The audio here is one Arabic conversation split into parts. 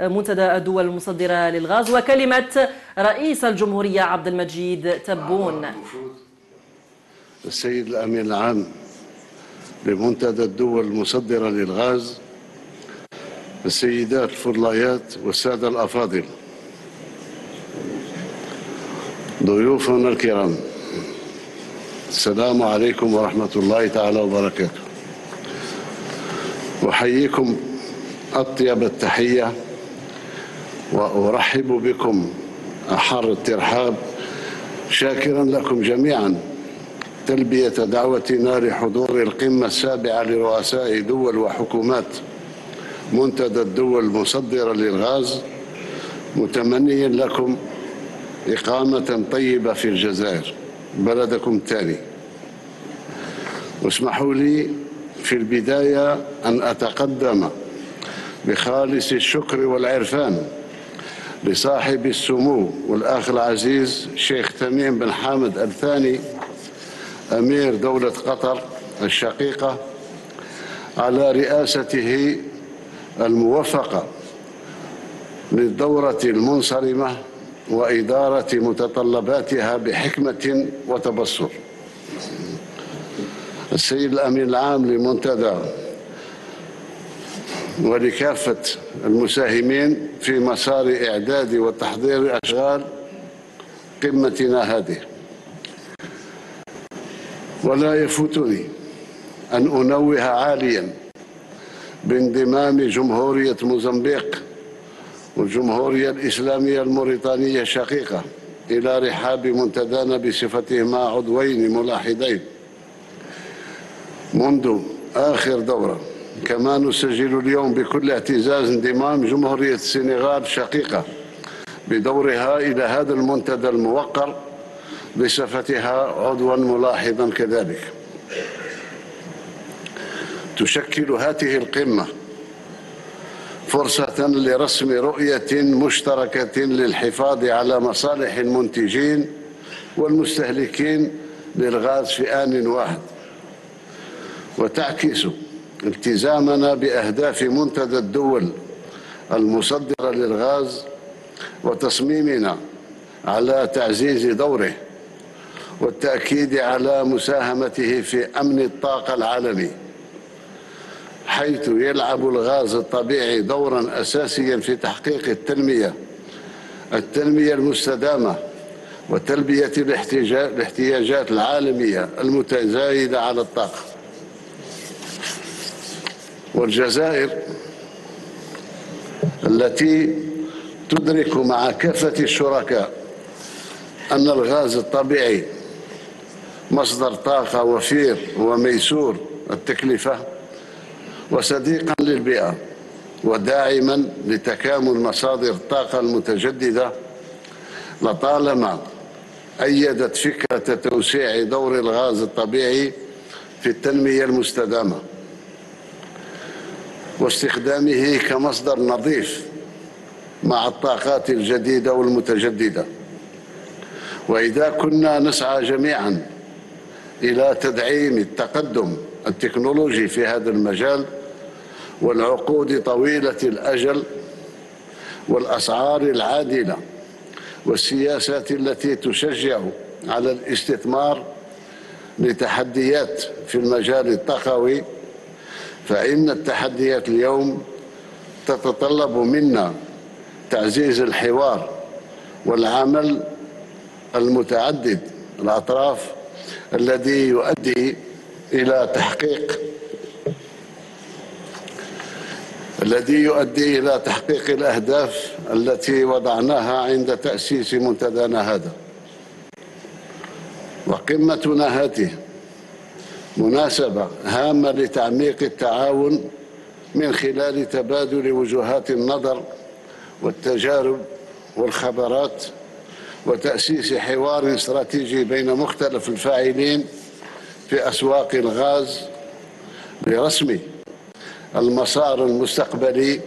منتدى الدول المصدرة للغاز وكلمة رئيس الجمهورية عبد المجيد تبون. السيد الأمين العام لمنتدى الدول المصدرة للغاز السيدات الفضليات والسادة الأفاضل ضيوفنا الكرام السلام عليكم ورحمة الله تعالى وبركاته. أحييكم أطيب التحية وأرحب بكم أحر الترحاب. شاكرا لكم جميعا. تلبية دعوتنا لحضور القمة السابعة لرؤساء دول وحكومات. منتدى الدول المصدرة للغاز. متمنيا لكم إقامة طيبة في الجزائر. بلدكم الثاني واسمحوا لي في البداية أن أتقدم بخالص الشكر والعرفان. لصاحب السمو والأخ العزيز شيخ تميم بن حامد الثاني أمير دولة قطر الشقيقة على رئاسته الموفقة للدورة المنصرمة وإدارة متطلباتها بحكمة وتبصر. السيد الأمين العام لمنتدى ولكافة المساهمين في مسار إعداد وتحضير أشغال قمتنا هذه. ولا يفوتني أن أنوه عاليا بانضمام جمهورية موزمبيق والجمهورية الإسلامية الموريتانية الشقيقة إلى رحاب منتدانا بصفتهما عضوين ملاحدين منذ آخر دورة. كما نسجل اليوم بكل اعتزاز انضمام جمهورية السنغال الشقيقة بدورها إلى هذا المنتدى الموقر بصفتها عضوا ملاحظا كذلك. تشكل هذه القمة فرصة لرسم رؤية مشتركة للحفاظ على مصالح المنتجين والمستهلكين للغاز في آن واحد. وتعكس التزامنا بأهداف منتدى الدول المصدرة للغاز وتصميمنا على تعزيز دوره والتأكيد على مساهمته في أمن الطاقة العالمي حيث يلعب الغاز الطبيعي دورا أساسيا في تحقيق التنمية التنمية المستدامة وتلبية الاحتياجات العالمية المتزايدة على الطاقة. والجزائر التي تدرك مع كافة الشركاء أن الغاز الطبيعي مصدر طاقة وفير وميسور التكلفة وصديقا للبيئة وداعما لتكامل مصادر الطاقة المتجددة لطالما أيدت فكرة توسيع دور الغاز الطبيعي في التنمية المستدامة. واستخدامه كمصدر نظيف مع الطاقات الجديدة والمتجددة. وإذا كنا نسعى جميعا إلى تدعيم التقدم التكنولوجي في هذا المجال والعقود طويلة الأجل والأسعار العادلة والسياسات التي تشجع على الاستثمار لتحديات في المجال الطاقوي فإن التحديات اليوم تتطلب منا تعزيز الحوار والعمل المتعدد الأطراف الذي يؤدي إلى تحقيق الذي يؤدي إلى تحقيق الأهداف التي وضعناها عند تأسيس منتدانا هذا. وقمتنا هذه مناسبة هامة لتعميق التعاون من خلال تبادل وجهات النظر والتجارب والخبرات وتأسيس حوار استراتيجي بين مختلف الفاعلين في أسواق الغاز لرسم المسار المستقبلي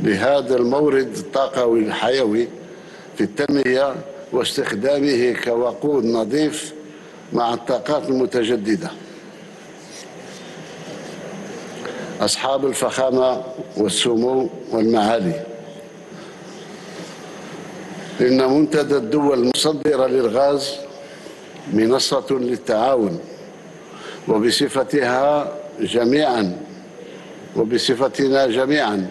لهذا المورد الطاقوي الحيوي في التنمية واستخدامه كوقود نظيف مع الطاقات المتجددة. أصحاب الفخامة والسمو والمعالي. إن منتدى الدول المصدرة للغاز منصة للتعاون وبصفتها جميعا وبصفتنا جميعا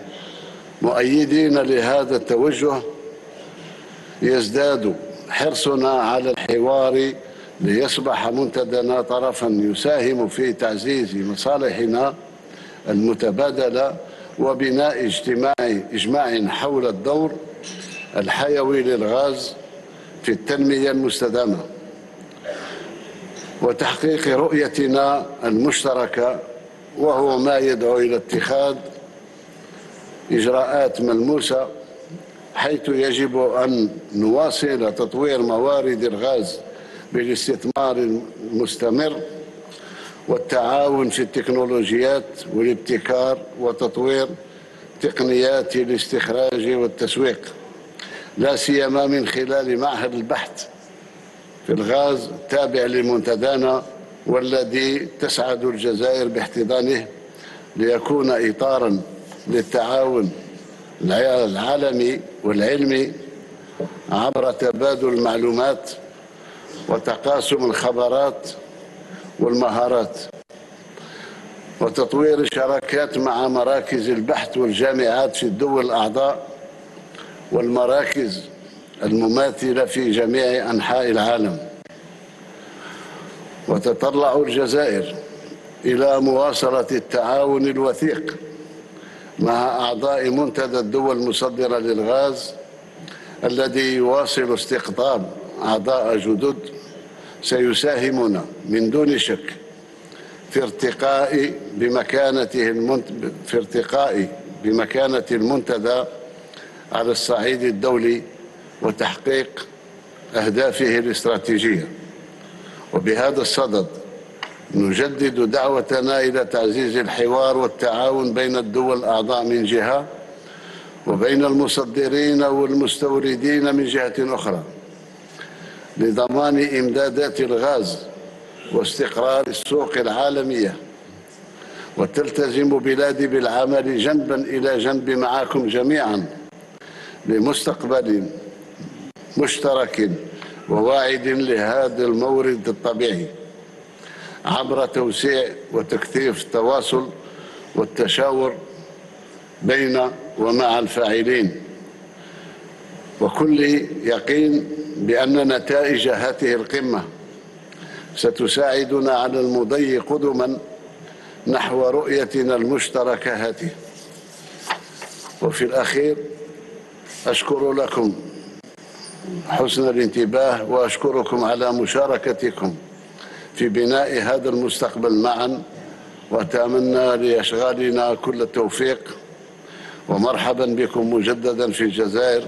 مؤيدين لهذا التوجه يزداد حرصنا على الحوار ليصبح منتدنا طرفا يساهم في تعزيز مصالحنا المتبادلة وبناء اجتماع إجماع حول الدور الحيوي للغاز في التنمية المستدامة وتحقيق رؤيتنا المشتركة وهو ما يدعو إلى اتخاذ إجراءات ملموسة حيث يجب أن نواصل تطوير موارد الغاز بالاستثمار المستمر والتعاون في التكنولوجيات والابتكار وتطوير تقنيات الاستخراج والتسويق. لا سيما من خلال معهد البحث في الغاز تابع لمنتدانا والذي تسعد الجزائر باحتضانه ليكون إطارا للتعاون العالمي والعلمي عبر تبادل المعلومات وتقاسم الخبرات والمهارات وتطوير الشراكات مع مراكز البحث والجامعات في الدول الأعضاء والمراكز المماثلة في جميع أنحاء العالم. وتطلع الجزائر إلى مواصلة التعاون الوثيق مع أعضاء منتدى الدول المصدرة للغاز الذي يواصل استقطاب أعضاء جدد سيساهمون من دون شك في ارتقاء بمكانته المنت... في ارتقاء بمكانة المنتدى على الصعيد الدولي وتحقيق أهدافه الاستراتيجية. وبهذا الصدد نجدد دعوتنا إلى تعزيز الحوار والتعاون بين الدول الأعضاء من جهة وبين المصدرين والمستوردين من جهة أخرى. لضمان إمدادات الغاز واستقرار السوق العالمية. وتلتزم بلادي بالعمل جنبا إلى جنب معكم جميعا لمستقبل مشترك وواعد لهذا المورد الطبيعي عبر توسيع وتكثيف التواصل والتشاور بين ومع الفاعلين. وكل يقين بأن نتائج هذه القمة ستساعدنا على المضي قدما نحو رؤيتنا المشتركة هذه. وفي الأخير أشكر لكم حسن الانتباه وأشكركم على مشاركتكم في بناء هذا المستقبل معا وأتمنى لأشغالنا كل التوفيق ومرحبا بكم مجددا في الجزائر.